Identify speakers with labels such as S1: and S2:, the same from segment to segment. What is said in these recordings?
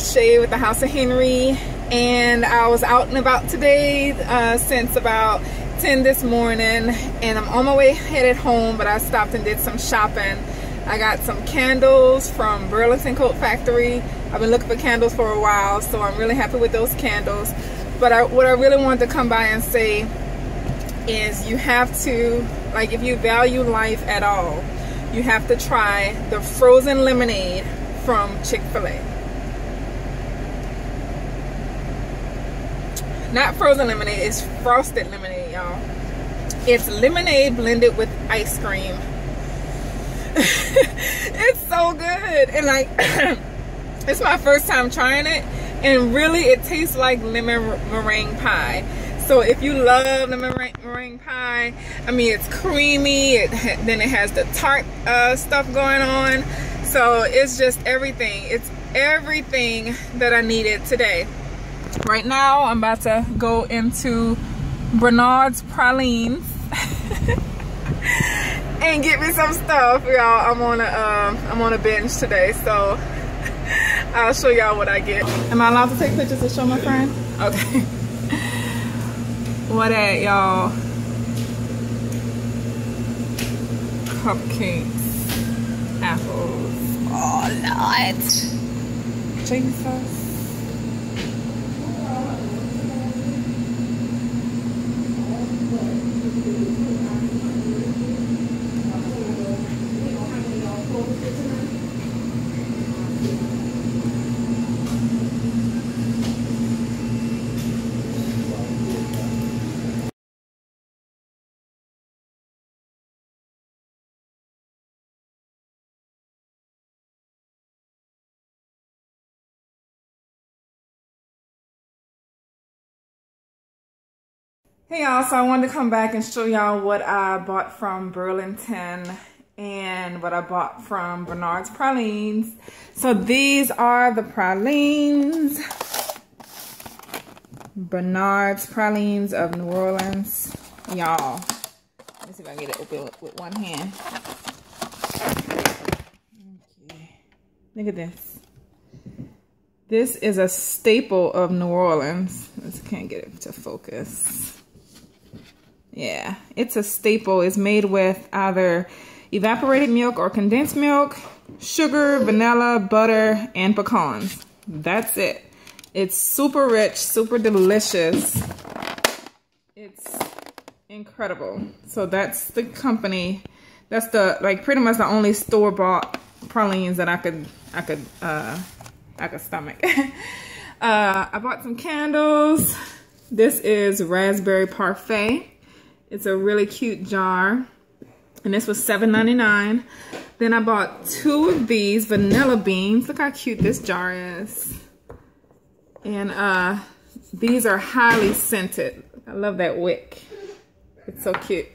S1: Shay with the House of Henry. And I was out and about today uh, since about 10 this morning. And I'm on my way headed home but I stopped and did some shopping. I got some candles from Burlington Coat Factory. I've been looking for candles for a while so I'm really happy with those candles. But I, what I really wanted to come by and say is you have to like if you value life at all you have to try the frozen lemonade from Chick-fil-A not frozen lemonade it's frosted lemonade y'all. It's lemonade blended with ice cream. It's so good. And like it's my first time trying it and really it tastes like lemon meringue pie. So if you love lemon meringue pie i mean it's creamy it then it has the tart uh, stuff going on. So it's just everything. It's everything that i needed today right now I'm about to go into Bernard's Pralines and get me some stuff y'all. I'm on a um, I'm on a binge today so I'll show y'all what I get. Am I allowed to take pictures to show my friend? Okay. What at y'all? Cupcakes apples. Oh lord. Jesus Hey y'all, so I wanted to come back and show y'all what I bought from Burlington and what I bought from Bernard's Pralines. So these are the pralines. Bernard's Pralines of New Orleans. Y'all, let me see if I can get it open with, with one hand. Okay. Look at this. This is a staple of New Orleans. I just can't get it to focus. Yeah, it's a staple. It's made with either evaporated milk or condensed milk, sugar, vanilla, butter, and pecans. That's it. It's super rich, super delicious. It's incredible. So that's the company. That's the like pretty much the only store bought pralines that I could I could uh I could stomach. uh I bought some candles. This is raspberry parfait. It's a really cute jar. And this was $7.99. Then I bought two of these vanilla beans. Look how cute this jar is. And uh, these are highly scented. I love that wick. It's so cute.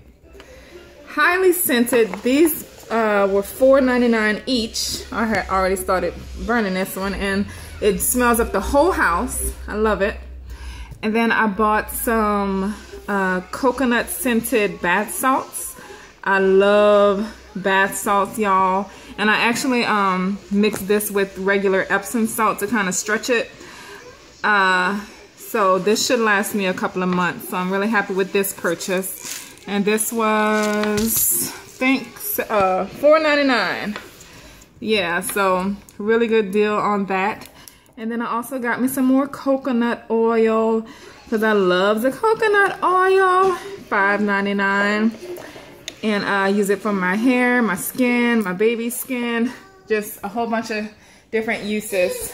S1: Highly scented. These uh, were $4.99 each. I had already started burning this one. And it smells up the whole house. I love it. And then I bought some uh, coconut scented bath salts. I love bath salts, y'all. And I actually um, mixed this with regular Epsom salt to kind of stretch it. Uh, so this should last me a couple of months. So I'm really happy with this purchase. And this was, thanks, uh, $4.99. Yeah, so really good deal on that. And then I also got me some more coconut oil because I love the coconut oil. $5.99. And I use it for my hair, my skin, my baby skin. Just a whole bunch of different uses.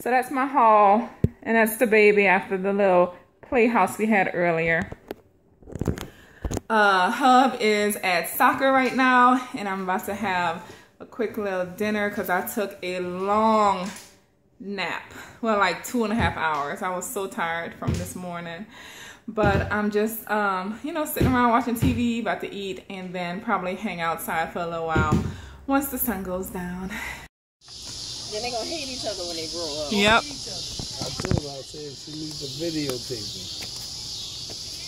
S1: So that's my haul. And that's the baby after the little playhouse we had earlier. Uh, Hub is at soccer right now. And I'm about to have a quick little dinner because I took a long nap. Well, like two and a half hours. I was so tired from this morning. But I'm just, um, you know, sitting around watching TV, about to eat, and then probably hang outside for a little while once the sun goes down.
S2: Then they're going to hate each other when they grow up.
S1: Yep.
S3: I told her, I said she needs a videotape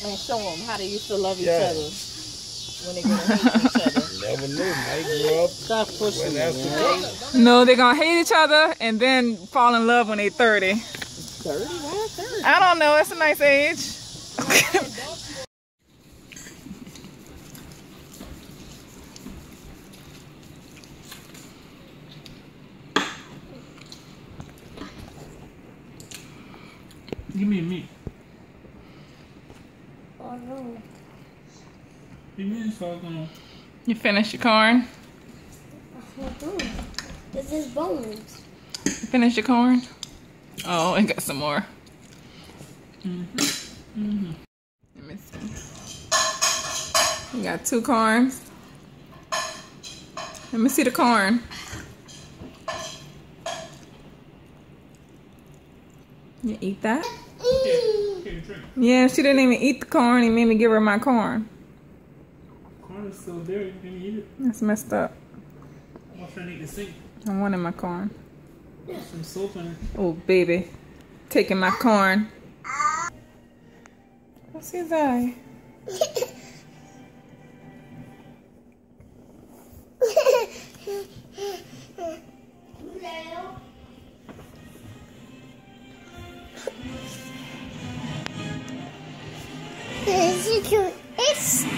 S2: And show them how they used to love each other when they going to hate each other.
S3: Never knew. Might grow up.
S2: Stop pushing me,
S3: that's the
S1: No, they're gonna hate each other and then fall in love when they're 30.
S2: 30? Why 30?
S1: I don't know, it's a nice age.
S4: Give me a meat.
S5: Oh no.
S4: Give me this on.
S1: You finished your corn?
S5: This is bones.
S1: You finished your corn? Oh, I got some more.
S4: Mm-hmm.
S1: Let me see. You got two corns. Let me see the corn. You eat that?
S4: Okay.
S1: Yeah, she didn't even eat the corn. He made me give her my corn.
S4: Corn is still there. You can eat it.
S1: That's messed up.
S4: I'm trying to eat the sink.
S1: I wanted my corn.
S4: Put some soap in it.
S1: Oh, baby. Taking my corn. What's his eye?
S5: It's cute. It's